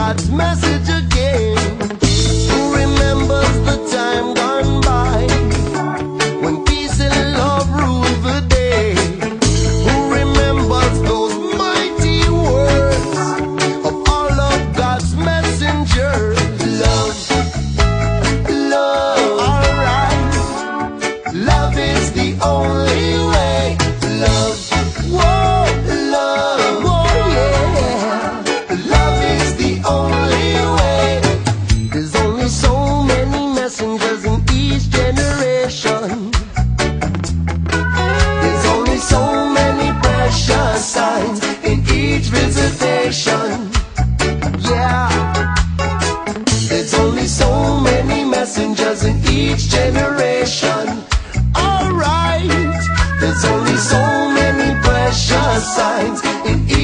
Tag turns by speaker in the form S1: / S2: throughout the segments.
S1: God's message again.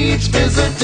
S1: Each visitation.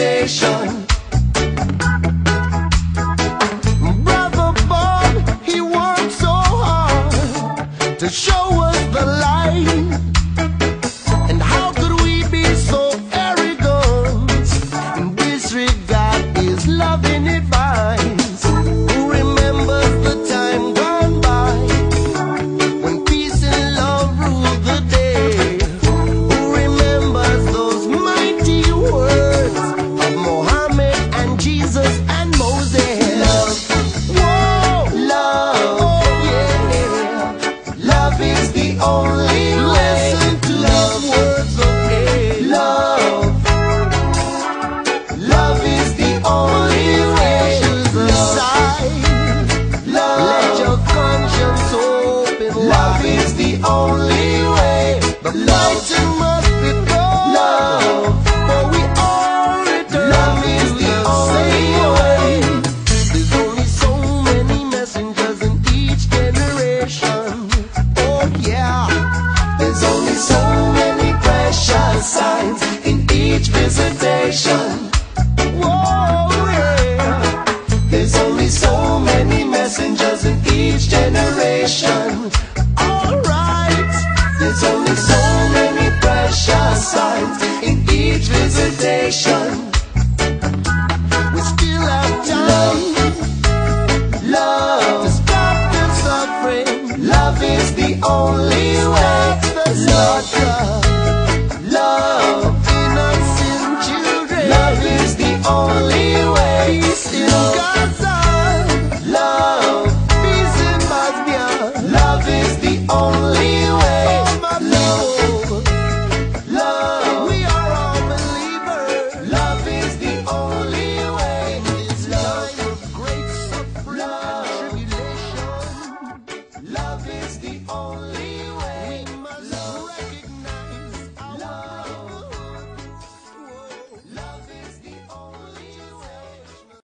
S1: Only way. The Love,